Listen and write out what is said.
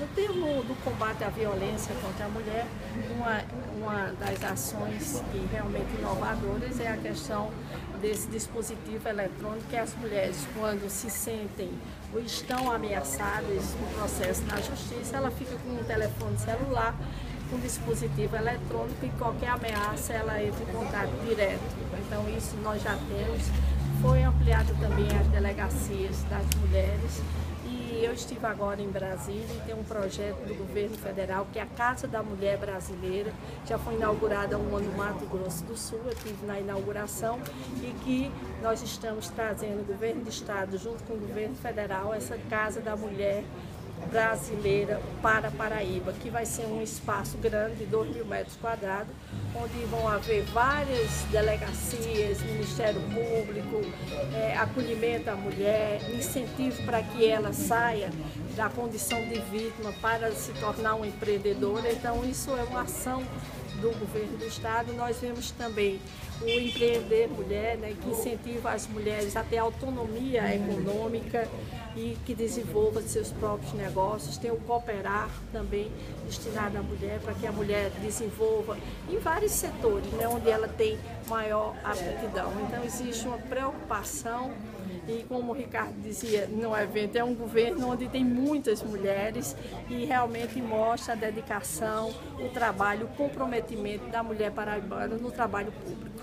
No termo do combate à violência contra a mulher, uma, uma das ações que realmente inovadoras é a questão desse dispositivo eletrônico que as mulheres, quando se sentem ou estão ameaçadas no processo na justiça, ela fica com um telefone celular, com um dispositivo eletrônico e qualquer ameaça ela entra em contato direto. Então isso nós já temos. Foi ampliado também as delegacias das mulheres eu estive agora em Brasília e tem um projeto do governo federal que é a Casa da Mulher Brasileira, já foi inaugurada há um ano no Mato Grosso do Sul, eu estive na inauguração e que nós estamos trazendo o governo do estado junto com o governo federal essa Casa da Mulher brasileira para Paraíba, que vai ser um espaço grande, de 2 mil metros quadrados, onde vão haver várias delegacias, Ministério Público, é, acolhimento à mulher, incentivo para que ela saia da condição de vítima para se tornar uma empreendedora. Então, isso é uma ação do governo do estado. Nós vemos também o empreender mulher, né, que incentiva as mulheres a ter autonomia econômica e que desenvolva seus próprios negócios. Tem o Cooperar também destinado à mulher, para que a mulher desenvolva em vários setores, né, onde ela tem maior aptidão. Então existe uma preocupação e como o Ricardo dizia no evento, é um governo onde tem muitas mulheres e realmente mostra a dedicação, o trabalho, o comprometimento da mulher paraibana no trabalho público.